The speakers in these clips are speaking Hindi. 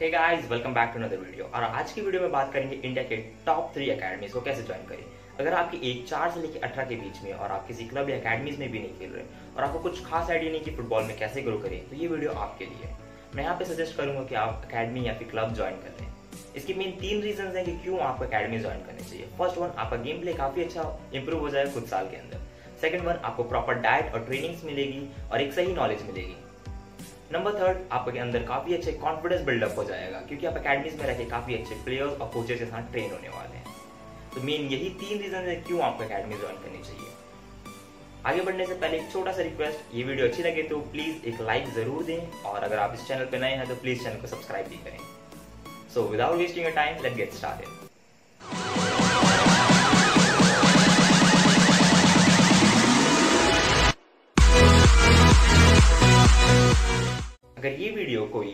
Guys welcome back to another video और आज की वीडियो में बात करेंगे इंडिया के टॉप थ्री अकेडमीज को कैसे ज्वाइन करें। अगर आपकी एज चार से लेकर अठारह के बीच में और आप किसी क्लब या अकेडमीज में भी नहीं खेल रहे और आपको कुछ खास आइडिया नहीं कि फुटबॉल में कैसे ग्रो करें तो ये वीडियो आपके लिए मैं यहाँ पे सजेस्ट करूँगा कि आप अकेडमी या फिर क्लब ज्वाइन कर लें। इसके मेन तीन रीजन है कि क्यों आपको अकेडमी ज्वाइन करनी चाहिए। फ़र्स्ट वन आपका गेम प्ले काफ़ी अच्छा इंप्रूव हो जाएगा कुछ साल के अंदर। सेकंड वन आपको प्रॉपर डाइट और ट्रेनिंग्स मिलेगी और एक सही नॉलेज मिलेगी। नंबर थर्ड आपके अंदर काफ़ी अच्छे कॉन्फिडेंस बिल्डअप हो जाएगा, क्योंकि आप अकेडमीज में रहकर काफ़ी अच्छे प्लेयर्स और कोचेज के साथ ट्रेन होने वाले हैं। तो मेन यही तीन रीजन है क्यों आपको अकेडमी ज्वाइन करनी चाहिए। आगे बढ़ने से पहले एक छोटा सा रिक्वेस्ट ये वीडियो अच्छी लगे तो प्लीज़ एक लाइक ज़रूर दें, और अगर आप इस चैनल पर नए हैं तो प्लीज़ चैनल को सब्सक्राइब भी करें। So without wasting time let get started अगर ये वीडियो कोई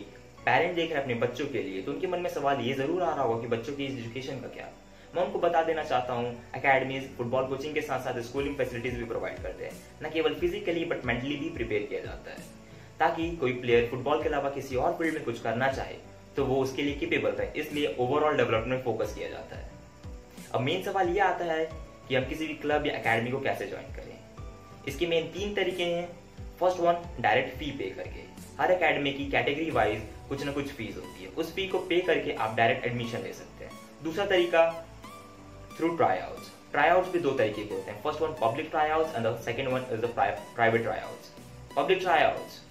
पेरेंट देख रहे अपने बच्चों के लिए तो उनके मन में सवाल ये ज़रूर आ रहा होगा कि बच्चों की एजुकेशन का क्या? मैं उनको बता देना चाहता हूँ अकेडमीज फुटबॉल कोचिंग के साथ साथ स्कूलिंग फैसिलिटीज़ भी प्रोवाइड करते हैं। न केवल फिजिकली बट मेंटली भी प्रिपेयर किया जाता है। ताकि कोई प्लेयर फुटबॉल के अलावा किसी और फ़ील्ड में कुछ करना चाहे तो वो उसके लिए केपेबल रहे इसलिए ओवरऑल डेवलपमेंट फोकस किया जाता है। अब मेन सवाल ये आता है कि हम किसी भी क्लब या अकेडमी को कैसे ज्वाइन करें? इसके मेन तीन तरीके हैं। First one direct fee pay करके। हर अकेडमी की कैटेगरी वाइज कुछ ना कुछ फ़ीस होती है। उस फ़ी को पे करके आप डायरेक्ट एडमिशन ले सकते हैं। दूसरा तरीका through try out try out भी दो तरीके के होते हैं। First one public try out and second one is the private try out public try out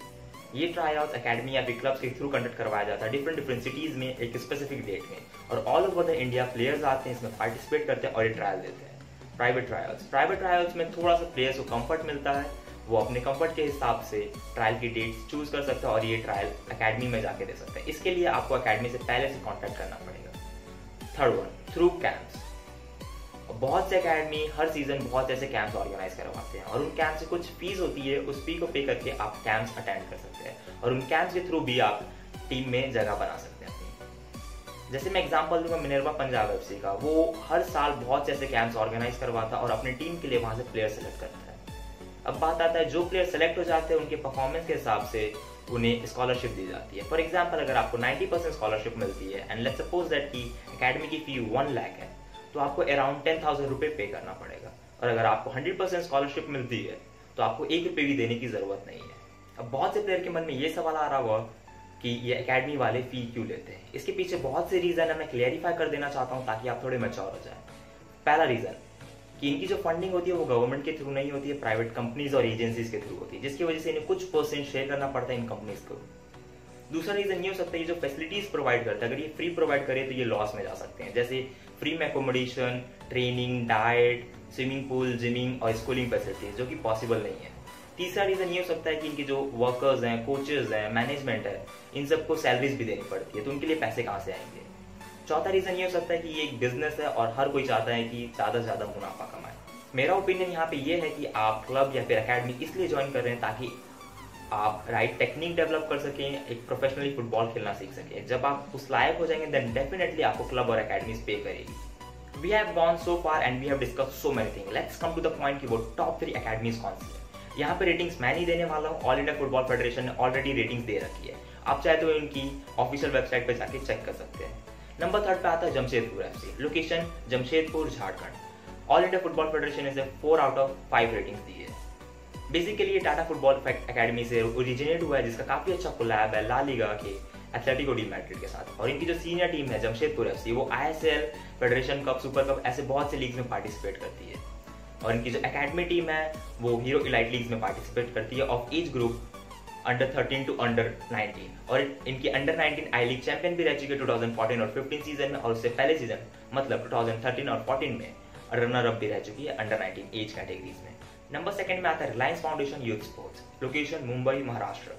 ये ट्राई आउट अकेडमी या फिर क्लब्स के थ्रू कंडक्ट करवाया जाता है डिफरेंट डिफरेंट सिटीज़ में एक स्पेसिफिक डेट में। और all over the India players आते हैं, इसमें पार्टिसिपेट करते हैं और ये ट्रायल देते हैं। प्राइवेट ट्रायल्स प्राइवेट ट्रायल्स में थोड़ा सा प्लेयर्स को कंफर्ट मिलता है। वो अपने कंफर्ट के हिसाब से ट्रायल की डेट चूज़ कर सकते हैं और ये ट्रायल अकेडमी में जाके दे सकते हैं। इसके लिए आपको अकेडमी से पहले से कॉन्टेक्ट करना पड़ेगा। थर्ड वन थ्रू कैंप्स बहुत से अकेडमी हर सीज़न बहुत ऐसे कैंप्स ऑर्गेनाइज करवाते हैं और उन कैंप से कुछ फ़ीस होती है, उस फ़ी को पे करके आप कैंप्स अटेंड कर सकते हैं और उन कैंप्स के थ्रू भी आप टीम में जगह बना सकते हैं जैसे मैं एग्जांपल दूँगा मिनरवा पंजाब एफ़ का, वो हर साल बहुत से ऐसे कैंप्स ऑर्गेनाइज करवाता है और अपनी टीम के लिए वहाँ से प्लेयर सेलेक्ट करता है। अब बात आता है जो प्लेयर सेलेक्ट हो जाते हैं, उनके परफॉर्मेंस के हिसाब से उन्हें स्कॉलरशिप दी जाती है। फॉर एग्ज़ाम्पल अगर आपको 90 परसेंट स्कॉलरशिप मिलती है एंड लेट सपोज़ दैट की अकेडमी की फ़ी वन लाख है तो आपको अराउंड टेन थाउज़ेंड रुपये पे करना पड़ेगा। और अगर आपको हंड्रेड परसेंट स्कॉलरशिप मिलती है तो आपको एक रुपये भी देने की ज़रूरत नहीं है। अब बहुत से प्लेयर के मन में ये सवाल आ रहा हुआ कि ये अकेडमी वाले फ़ी क्यों लेते हैं? इसके पीछे बहुत से रीजन है, मैं क्लियरिफाई कर देना चाहता हूँ ताकि आप थोड़े मच्योर हो जाए। पहला रीजन कि इनकी जो फंडिंग होती है वो गवर्नमेंट के थ्रू नहीं होती है प्राइवेट कंपनीज़ और एजेंसीज के थ्रू होती है, जिसकी वजह से इन्हें कुछ परसेंट शेयर करना पड़ता है इन कंपनीज़ को। दूसरा रीजन ये हो सकता है जो फैसिलिटीज़ प्रोवाइड करता है, अगर ये फ्री प्रोवाइड करे तो ये लॉस में जा सकते हैं। जैसे फ्री में accommodation training diet swimming pool gymming और स्कूलिंग फैसिलिटीज़ जो कि पॉसिबल नहीं है। तीसरा रीजन ये हो सकता है कि इनके जो वर्कर्स हैं कोचेज हैं मैनेजमेंट है, इन सबको सैलरीज भी देनी पड़ती है तो उनके लिए पैसे कहाँ से आएँगे? चौथा रीजन ये हो सकता है कि ये एक बिज़नेस है और हर कोई चाहता है कि ज़्यादा से ज़्यादा मुनाफा कमाए। मेरा ओपिनियन यहाँ पे ये है कि आप क्लब या फिर अकेडमी इसलिए ज्वाइन कर रहे हैं ताकि आप राइट टेक्निक डेवलप कर सकें, एक प्रोफेशनली फुटबॉल खेलना सीख सकें। जब आप उस लायक हो जाएँगे देन डेफिनेटली आपको क्लब और अकेडमी पे करेगी। We have gone so far and we have discuss so many thing let's come to the point कि वो टॉप थ्री अकेडमीज कौन सी है? यहाँ पे रेटिंग्स मैं नहीं देने वाला हूँ। ऑल इंडिया फुटबॉल फेडरेशन ने ऑलरेडी रेटिंग्स दे रखी है। आप चाहे तो इनकी ऑफिशियल वेबसाइट पर जाके चेक कर सकते हैं। नंबर थर्ड पे आता है Jamshedpur F location Jamshedpur, Jharkhand. All India football federation ने four out of five ratings दी है। बेसिकली ये टाटा फुटबॉल अकेडमी से ओरिजिनेट हुआ है, जिसका काफ़ी अच्छा कोलैब है ला लीगा के एथलेटिको डी मैड्रिड के साथ। और इनकी जो सीनियर टीम है, जमशेदपुर एफसी, वो ISL federation cup super cup ऐसे बहुत से लीग्स में पार्टिसिपेट करती है। और इनकी जो अकेडमी टीम है, वो हीरो इलाइट लीग्स में पार्टिसिपेट करती है। Of age group under 13 to under 19 और इनकी अंडर 19 आई लीग चैंपियन भी रह चुके 2014 और 15 सीज़न में, और उससे पहले सीज़न मतलब 2013 और 14 में रनर अप भी रह चुकी है अंडर 19 एज कैटेगरीज में। नंबर सेकंड में आता है Reliance foundation youth sports location Mumbai Maharashtra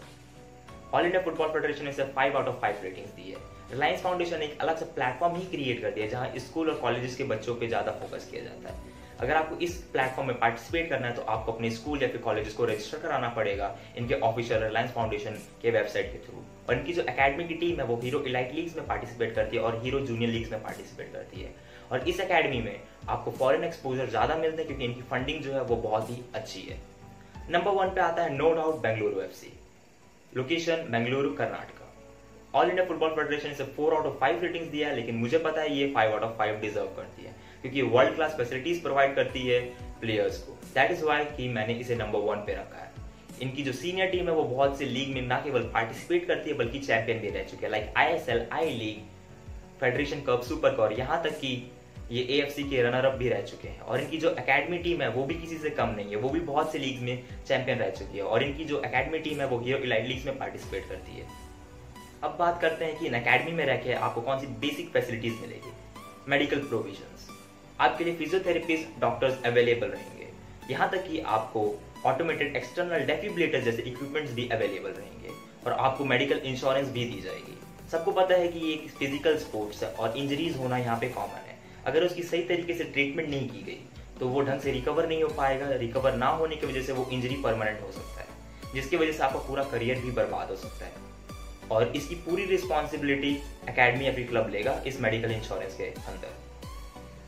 all India football federation ने सिर्फ़ five out of five ratings दी है। रिलायंस फाउंडेशन एक अलग से प्लेटफॉर्म ही क्रिएट कर दिया जहाँ स्कूल और कॉलेजेस के बच्चों पे ज़्यादा फोकस किया जाता है। अगर आपको इस प्लेटफॉर्म में पार्टिसिपेट करना है तो आपको अपने स्कूल या फिर कॉलेजेस को रजिस्टर कराना पड़ेगा इनके ऑफिशियल रिलायंस फाउंडेशन के वेबसाइट के थ्रू और इनकी जो अकेडमी की टीम है, वो हीरो इलाइट लीग्स में पार्टिसिपेट करती है और हीरो जूनियर लीग्स में पार्टिसिपेट करती है। और इस अकेडमी में आपको फॉरेन एक्सपोजर ज़्यादा मिलते हैं, क्योंकि इनकी फंडिंग जो है, वो बहुत ही अच्छी है। नंबर वन पे आता है no doubt Bengaluru FC location Bengaluru Karnataka all India football federation इसे four out of five ratings दिया है, लेकिन मुझे पता है, ये five out of five deserve करती है। क्योंकि वर्ल्ड क्लास फैसिलिटीज़ प्रोवाइड करती है प्लेयर्स को। दैट इज़ वाई कि मैंने इसे नंबर वन पे रखा है। इनकी जो सीनियर टीम है, वो बहुत से लीग में ना केवल पार्टिसिपेट करती है, बल्कि चैंपियन भी रह चुके हैं। Like I S L I league federation cup super cup यहाँ तक कि ये ए के रनर अप भी रह चुके हैं। और इनकी जो अकेडमी टीम है, वो भी किसी से कम नहीं है। वो भी बहुत से लीग में चैंपियन रह चुकी है। और इनकी जो अकेडमी टीम है, वो हीरो इलाइट लीग में पार्टिसिपेट करती है। अब बात करते हैं कि इन अकेडमी में रह के आपको कौन सी बेसिक फैसिलिटीज़ मिलेगी? मेडिकल प्रोविज़न आपके लिए फिजियोथेरेपिस्ट डॉक्टर्स अवेलेबल रहेंगे। यहाँ तक कि आपको ऑटोमेटेड एक्सटर्नल डेफिब्रेटर जैसे इक्विपमेंट्स भी अवेलेबल रहेंगे और आपको मेडिकल इंश्योरेंस भी दी जाएगी। सबको पता है कि ये फ़िज़िकल स्पोर्ट्स है और इंजरीज होना यहाँ पे कॉमन है। अगर उसकी सही तरीके से ट्रीटमेंट नहीं की गई तो वो ढंग से रिकवर नहीं हो पाएगा। रिकवर ना होने की वजह से वो इंजरी परमानेंट हो सकता है, जिसकी वजह से आपका पूरा करियर भी बर्बाद हो सकता है। और इसकी पूरी रिस्पॉन्सिबिलिटी अकेडमी या फिर क्लब लेगा इस मेडिकल इंश्योरेंस के अंदर।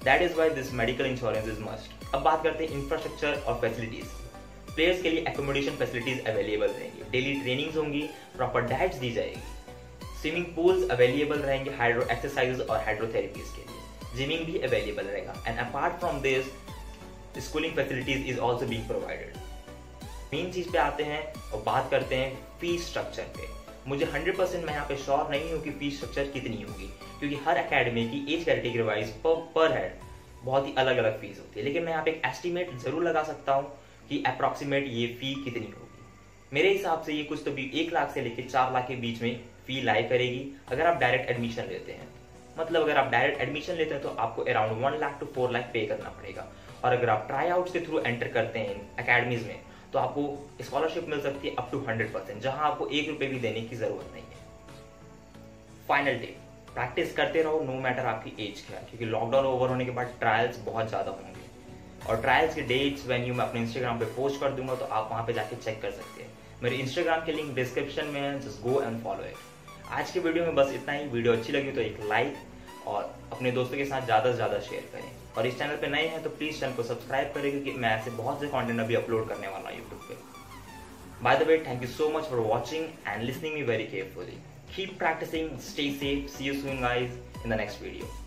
That is why this medical insurance is must अब बात करते हैं इंफ्रास्ट्रक्चर और फैसिलिटीज़ प्लेयर्स के लिए एकोमोडेशन फैसिलिटीज़ अवेलेबल रहेंगी। डेली ट्रेनिंग्स होंगी प्रॉपर डाइट्स दी जाएगी। स्विमिंग पूल्स अवेलेबल रहेंगे हाइड्रो एक्सरसाइज और हाइड्रोथेरेपीज के लिए। जिमिंग भी अवेलेबल रहेगा। And apart from this schooling facilities is also being provided main चीज़ पे आते हैं और बात करते हैं फ़ीस स्ट्रक्चर पे। मुझे 100 परसेंट मैं यहाँ पे श्योर नहीं हूँ कि फ़ीस स्ट्रक्चर कितनी होगी, क्योंकि हर अकेडमी की एज कैटेगरी वाइज पर पर हेड बहुत ही अलग अलग फ़ीस होती है। लेकिन मैं यहाँ पे एक एस्टिमेट ज़रूर लगा सकता हूँ कि अप्रॉक्सीमेट ये फ़ी कितनी होगी। मेरे हिसाब से ये कुछ तो भी एक लाख से लेकर चार लाख के बीच में फ़ी लाई करेगी। अगर आप डायरेक्ट एडमिशन लेते हैं मतलब अगर आप डायरेक्ट एडमिशन लेते हैं तो आपको around one lakh to four lakh pay करना पड़ेगा। और अगर आप ट्राई आउट के थ्रू एंटर करते हैं अकेडमीज में तो आपको स्कॉलरशिप मिल सकती है अप टू हंड्रेड परसेंट जहाँ आपको एक रुपए भी देने की ज़रूरत नहीं है। फाइनल डे प्रैक्टिस करते रहो नो मैटर आपकी एज क्या, क्योंकि लॉकडाउन ओवर होने के बाद ट्रायल्स बहुत ज़्यादा होंगे। और ट्रायल्स के डेट्स वेन्यू मैं अपने इंस्टाग्राम पे पोस्ट कर दूँगा तो आप वहाँ पे जाके चेक कर सकते हैं। मेरे इंस्टाग्राम के लिंक डिस्क्रिप्शन में है just go and follow it आज के वीडियो में बस इतना ही। वीडियो अच्छी लगी तो एक लाइक और अपने दोस्तों के साथ ज़्यादा से ज़्यादा शेयर करें। और इस चैनल पे नए हैं तो प्लीज़ चैनल को सब्सक्राइब करें, क्योंकि मैं ऐसे बहुत से कंटेंट अभी अपलोड करने वाला हूँ यूट्यूब पे। By the way thank you so much for watching and listening me very carefully keep practising stay safe see you soon guys in the next video